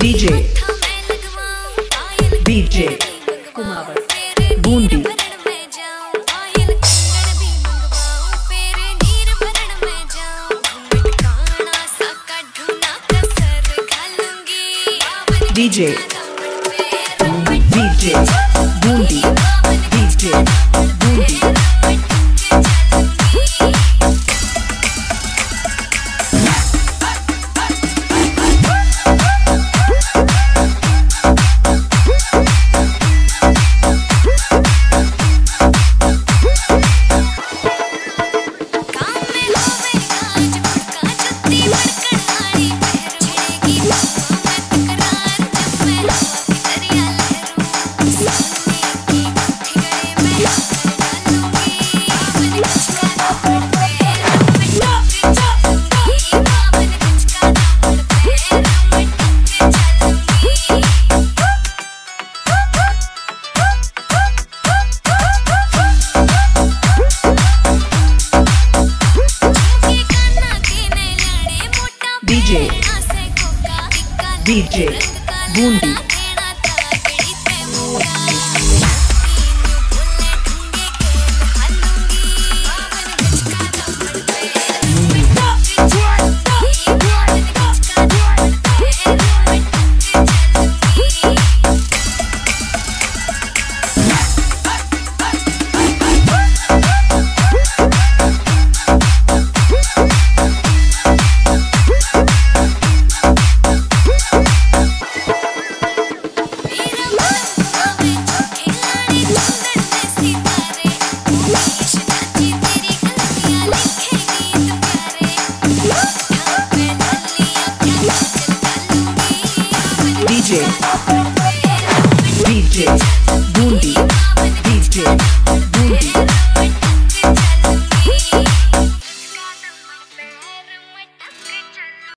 DJ. DJ. कुमावर Bundi. DJ. DJ. Bundi. DJ. DJ DJ Bundi. it.